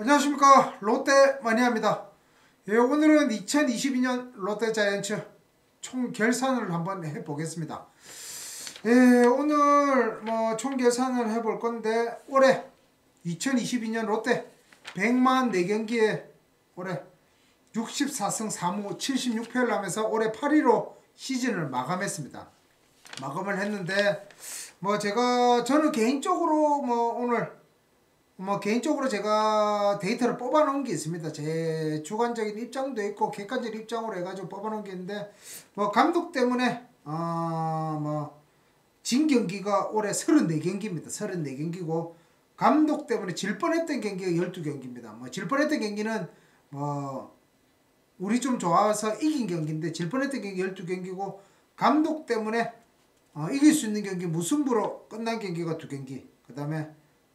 안녕하십니까 롯데 마니아입니다. 예, 오늘은 2022년 롯데 자이언츠 총 결산을 한번 해보겠습니다. 예, 오늘 뭐 총 결산을 해볼 건데 올해 2022년 롯데 100만 4경기에 올해 64승 3무 76패를 하면서 올해 8위로 시즌을 마감했습니다. 마감을 했는데 뭐 제가 저는 개인적으로 뭐 오늘 뭐 개인적으로 제가 데이터를 뽑아 놓은 게 있습니다. 제 주관적인 입장도 있고 객관적 입장으로 해가지고 뽑아 놓은 게 있는데 뭐 감독 때문에 어뭐진 경기가 올해 34경기입니다. 34경기고 감독 때문에 질 뻔했던 경기가 12경기입니다. 뭐 질 뻔했던 경기는 뭐 우리 좀 좋아서 이긴 경기인데 질 뻔했던 경기 12경기고 감독 때문에 어, 이길 수 있는 경기 무승부로 끝난 경기가 두 경기. 그 다음에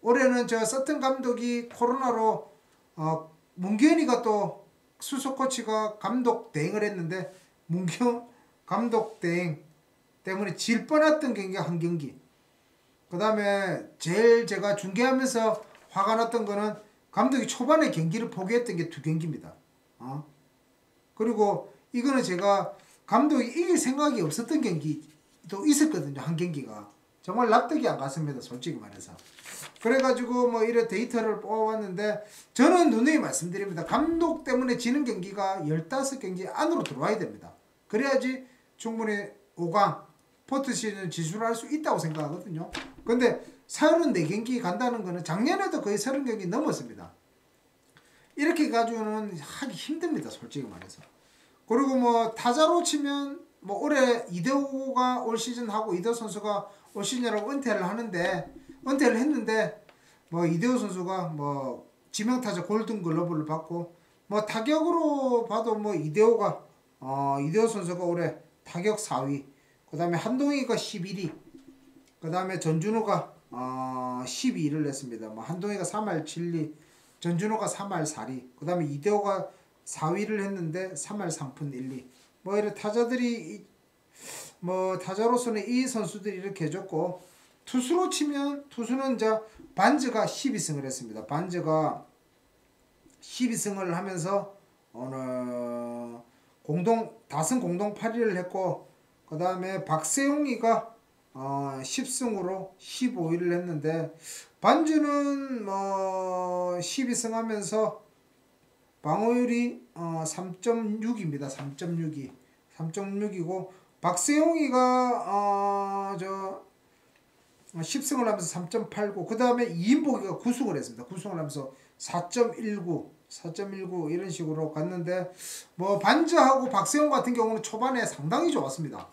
올해는 저 서튼 감독이 코로나로 어, 문경이가 또 수석 코치가 감독 대행을 했는데 문경 감독 대행 때문에 질 뻔했던 경기가 한 경기. 그 다음에 제일 제가 중계하면서 화가 났던 거는 감독이 초반에 경기를 포기했던 게 두 경기입니다. 어? 그리고 이거는 제가 감독이 이길 생각이 없었던 경기도 있었거든요. 한 경기가. 정말 납득이 안 갔습니다. 솔직히 말해서. 그래가지고 뭐 이런 데이터를 뽑아왔는데 저는 누누이 말씀드립니다. 감독 때문에 지는 경기가 15경기 안으로 들어와야 됩니다. 그래야지 충분히 5강 포트 시즌 지수를 수 있다고 생각하거든요. 근데 34경기 간다는 거는 작년에도 거의 30경기 넘었습니다. 이렇게 가지고는 하기 힘듭니다. 솔직히 말해서. 그리고 뭐 타자로 치면 뭐 올해 이대호가 올 시즌 하고 이대호 선수가 올 시즌이라고 은퇴를 하는데 은퇴를 했는데 뭐 이대호 선수가 뭐 지명타자 골든글러브를 받고 뭐 타격으로 봐도 뭐 이대호가 어 이대호 선수가 올해 타격 4위 그 다음에 한동희가 11위 그 다음에 전준호가 어 12위를 냈습니다. 뭐 한동희가 3할 7리 전준호가 3할 4리 그 다음에 이대호가 4위를 했는데 3할 3푼 1리 뭐 이런 타자들이 뭐 타자로서는 이 선수들이 이렇게 해줬고 투수로 치면 투수는 이제 반즈가 12승을 했습니다. 반즈가 12승을 하면서 어느 공동 다승 공동 8위를 했고 그 다음에 박세용이가 어 10승으로 15위를 했는데 반즈는 뭐 12승 하면서 방어율이 어 3.6입니다. 3.62 3.6이고 박세용이가 어 저 10승을 하면서 3.89. 그 다음에 이인복이가 9승을 했습니다. 9승을 하면서 4.19, 4.19 이런 식으로 갔는데 뭐 반즈하고 박세영 같은 경우는 초반에 상당히 좋았습니다.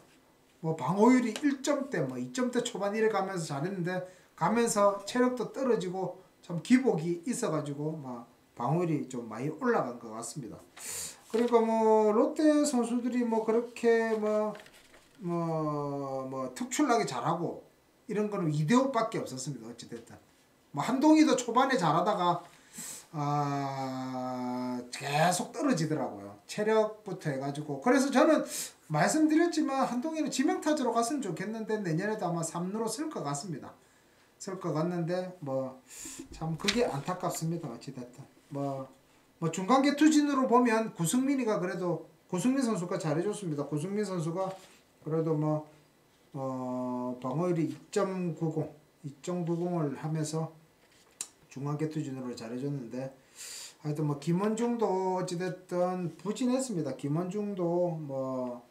뭐 방어율이 1점대, 뭐 2점대 초반 이래 가면서 잘했는데 가면서 체력도 떨어지고 참 기복이 있어가지고 막 방어율이 좀 많이 올라간 것 같습니다. 그러니까 뭐 롯데 선수들이 뭐 그렇게 뭐 뭐, 뭐 특출나게 잘하고 이런 거는 이대호밖에 없었습니다. 어찌됐든. 뭐 한동희도 초반에 잘하다가 아 계속 떨어지더라고요. 체력부터 해가지고 그래서 저는 말씀드렸지만 한동희는 지명타자로 갔으면 좋겠는데 내년에도 아마 3루로 쓸 것 같습니다. 쓸 것 같는데 뭐 참 그게 안타깝습니다. 어찌됐든 뭐, 뭐 중간계 투진으로 보면 구승민이가 그래도 구승민 선수가 잘해줬습니다. 구승민 선수가 그래도 뭐 어, 방어율이 2.90, 2.90을 하면서 중앙개투진으로 잘해줬는데 하여튼 뭐 김원중도 어찌됐든 부진했습니다. 김원중도 뭐,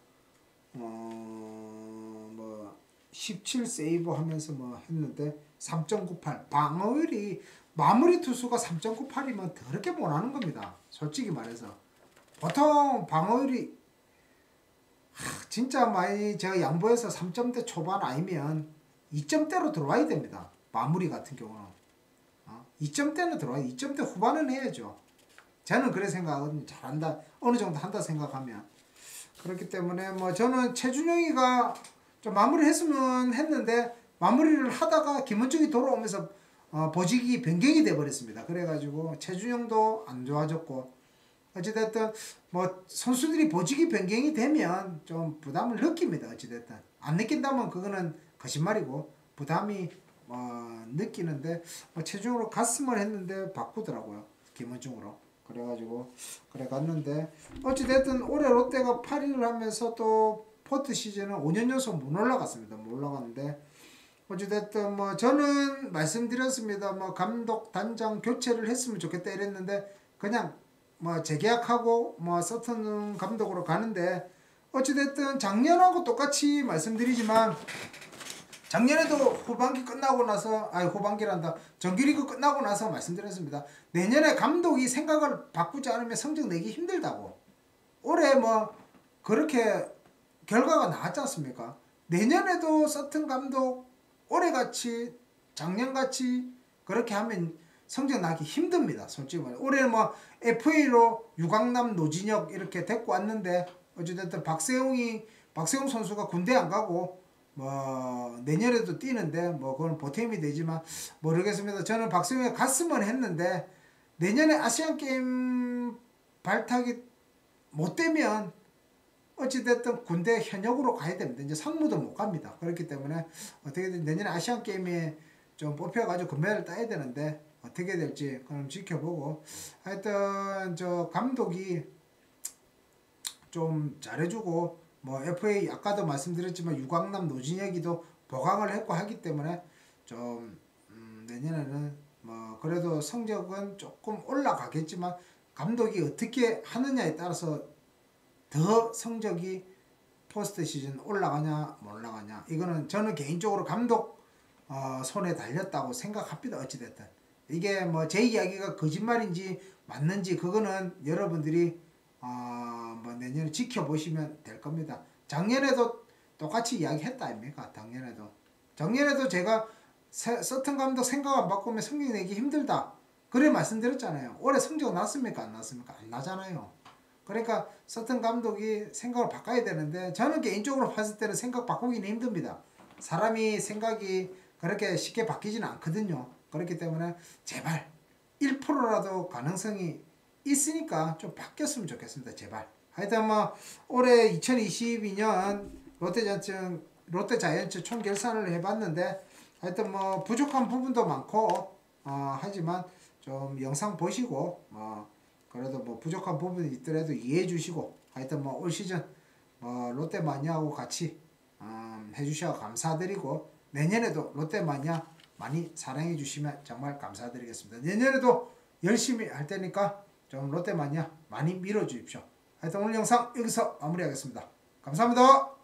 어, 뭐, 17 세이브 하면서 뭐 했는데 3.98 방어율이 마무리 투수가 3.98이면 더럽게 못하는 겁니다. 솔직히 말해서 보통 방어율이 진짜 많이 제가 양보해서 3점대 초반 아니면 2점대로 들어와야 됩니다. 마무리 같은 경우는. 어? 2점대는 들어와야 2점대 후반은 해야죠. 저는 그래 생각하거든요. 잘한다. 어느 정도 한다 생각하면. 그렇기 때문에 뭐 저는 최준영이가 좀 마무리 했으면 했는데 마무리를 하다가 김원중이 돌아오면서 어, 보직이 변경이 돼버렸습니다. 그래가지고 최준영도 안 좋아졌고 어찌됐든 뭐 선수들이 보직이 변경이 되면 좀 부담을 느낍니다. 어찌됐든 안 느낀다면 그거는 거짓말이고 부담이 어, 느끼는데 뭐 체중으로 갔으면 했는데 바꾸더라고요. 김원중으로 그래가지고 그래 갔는데 어찌됐든 올해 롯데가 8위를 하면서 또 포트 시즌은 5년 연속 못 올라갔습니다. 못 올라갔는데 어찌됐든 뭐 저는 말씀드렸습니다. 뭐 감독 단장 교체를 했으면 좋겠다 이랬는데 그냥 뭐 재계약하고 뭐 서튼 감독으로 가는데 어찌됐든 작년하고 똑같이 말씀드리지만 작년에도 후반기 끝나고 나서 아니 후반기란다 정규리그 끝나고 나서 말씀드렸습니다. 내년에 감독이 생각을 바꾸지 않으면 성적 내기 힘들다고. 올해 뭐 그렇게 결과가 나왔지 않습니까? 내년에도 서튼 감독 올해같이 작년같이 그렇게 하면 성적 나기 힘듭니다. 솔직히 말해. 올해 뭐 FA로 유강남 노진혁 이렇게 데리고 왔는데 어찌됐든 박세웅이 박세웅 선수가 군대 안 가고 뭐 내년에도 뛰는데 뭐 그건 보탬이 되지만 모르겠습니다. 저는 박세웅이 갔으면 했는데 내년에 아시안 게임 발탁이 못 되면 어찌됐든 군대 현역으로 가야 됩니다. 이제 상무도 못 갑니다. 그렇기 때문에 어떻게든 내년에 아시안 게임에 좀 뽑혀가지고 금메달 따야 되는데 어떻게 될지 그럼 지켜보고 하여튼 저 감독이 좀 잘해주고 뭐 FA 아까도 말씀드렸지만 유광남 노진혁이도 보강을 했고 하기 때문에 좀 음, 내년에는 뭐 그래도 성적은 조금 올라가겠지만 감독이 어떻게 하느냐에 따라서 더 성적이 포스트 시즌 올라가냐 못 올라가냐 이거는 저는 개인적으로 감독 어, 손에 달렸다고 생각합니다 어찌됐든 이게 뭐 제 이야기가 거짓말인지 맞는지 그거는 여러분들이 어, 뭐 내년에 지켜보시면 될 겁니다. 작년에도 똑같이 이야기했다 아닙니까? 작년에도. 작년에도 제가 서튼 감독 생각 안 바꾸면 성적 내기 힘들다. 그래 말씀드렸잖아요. 올해 성적 났습니까? 안 났습니까? 안 나잖아요. 그러니까 서튼 감독이 생각을 바꿔야 되는데 저는 개인적으로 봤을 때는 생각 바꾸기는 힘듭니다. 사람이 생각이 그렇게 쉽게 바뀌지는 않거든요. 그렇기 때문에 제발 1%라도 가능성이 있으니까 좀 바뀌었으면 좋겠습니다. 제발. 하여튼 뭐 올해 2022년 롯데자이언츠 롯데자이언츠 총결산을 해봤는데 하여튼 뭐 부족한 부분도 많고 어, 하지만 좀 영상 보시고 뭐 그래도 뭐 부족한 부분이 있더라도 이해해 주시고 하여튼 뭐 올 시즌 뭐 롯데 마니아하고 같이 음, 해주셔서 감사드리고 내년에도 롯데 마니아 많이 사랑해 주시면 정말 감사드리겠습니다. 내년에도 열심히 할 테니까 좀 롯데 마니아 많이 밀어 주십시오. 하여튼 오늘 영상 여기서 마무리하겠습니다. 감사합니다.